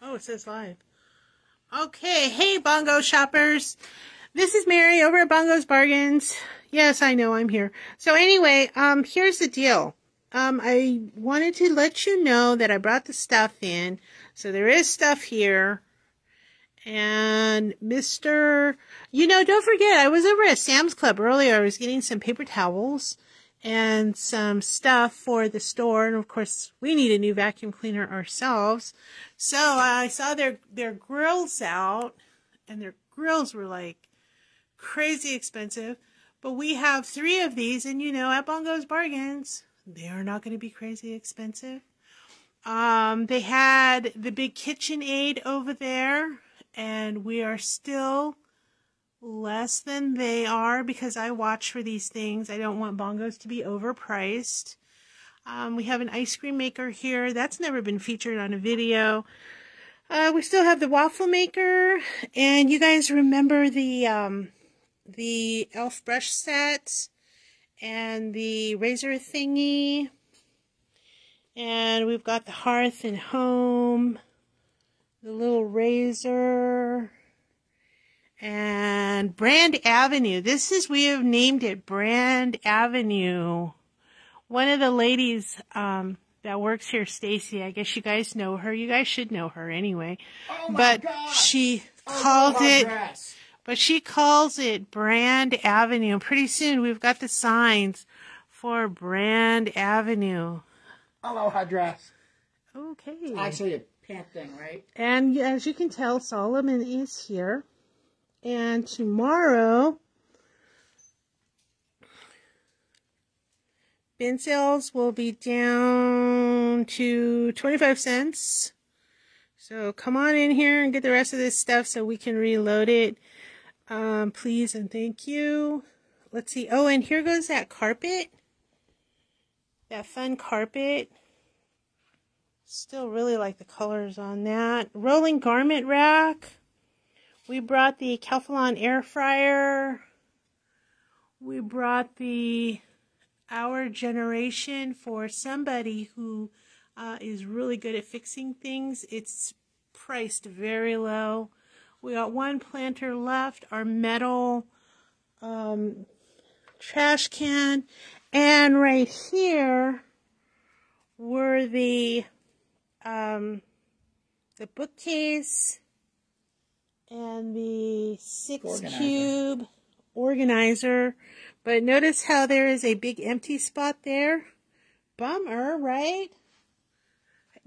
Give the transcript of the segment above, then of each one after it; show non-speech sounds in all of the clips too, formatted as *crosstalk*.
Oh, it says live. Okay, hey bongo shoppers. This is Mary over at Bongo's Bargains. Yes, I know I'm here. So anyway, um, here's the deal. Um, I wanted to let you know that I brought the stuff in. So there is stuff here. And Mr. You know, don't forget, I was over at Sam's Club earlier. I was getting some paper towels and some stuff for the store. And of course, we need a new vacuum cleaner ourselves. So I saw their, their grills out and their grills were like crazy expensive. But we have three of these and you know, at Bongo's Bargains, they are not going to be crazy expensive. Um, they had the big KitchenAid over there and we are still less than they are because I watch for these things. I don't want bongos to be overpriced. Um, we have an ice cream maker here. That's never been featured on a video. Uh, we still have the waffle maker. And you guys remember the, um, the elf brush set and the razor thingy. And we've got the hearth and home, the little razor, and Brand Avenue. This is, we have named it Brand Avenue. One of the ladies um, that works here, Stacy, I guess you guys know her. You guys should know her anyway. Oh but God. she Oh, called it, dress. but she calls it Brand Avenue. And pretty soon we've got the signs for Brand Avenue. Aloha dress. Okay. Actually, a pant thing, right? And as you can tell, Solomon is here. And tomorrow, bin sales will be down to 25 cents. So come on in here and get the rest of this stuff so we can reload it. Um, please and thank you. Let's see. Oh, and here goes that carpet. That fun carpet. Still really like the colors on that. Rolling garment rack. We brought the Calphalon air fryer. We brought the Our Generation for somebody who uh, is really good at fixing things. It's priced very low. We got one planter left, our metal um, trash can. And right here were the um, the bookcase and the six Organizer. cube organizer. But notice how there is a big empty spot there. Bummer, right?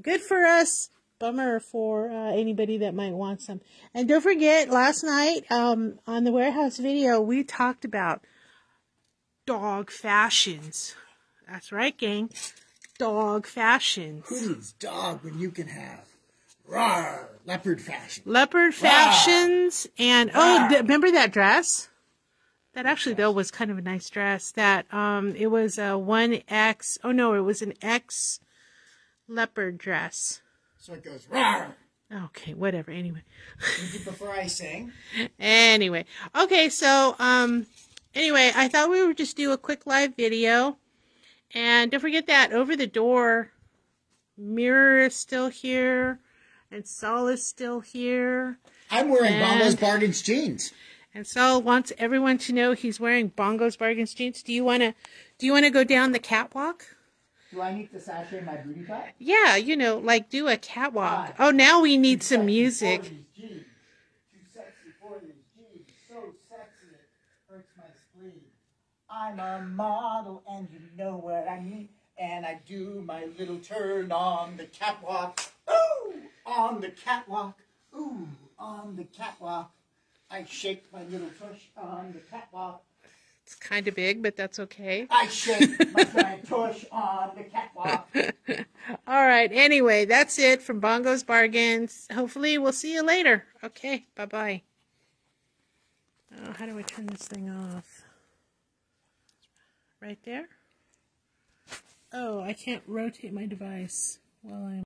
Good for us. Bummer for uh, anybody that might want some. And don't forget, last night um, on the warehouse video, we talked about dog fashions. That's right, gang. Dog fashions. Who needs dog when you can have rawr, leopard fashion? leopard fashions and oh th- remember that dress? That actually though was kind of a nice dress that um it was a 1x oh no it was an x leopard dress. So it goes rawr. okay whatever anyway. Prefer I sing? *laughs* anyway okay so um anyway i thought we would just do a quick live video. And don't forget that over the door mirror is still here and Saul is still here I'm wearing And- Bongo's Bargains jeans. And Saul wants everyone to know he's wearing Bongo's Bargains jeans. Do you want to do you want to go down the catwalk? Do I need to saturate my booty butt? Yeah, you know, like do a catwalk. Oh, now we need some music. Too sexy for these jeans. So sexy it hurts my spleen. I'm a model and you know what I mean. And I do my little turn on the catwalk. On the catwalk. Ooh, on the catwalk. I shake my little tush on the catwalk. It's kind of big, but that's okay. I shake my giant *laughs* tush on the catwalk. *laughs* All right. Anyway, that's it from Bongo's Bargains. Hopefully, we'll see you later. Okay. Bye bye. Oh, how do I turn this thing off? Right there? Oh, I can't rotate my device while I'm.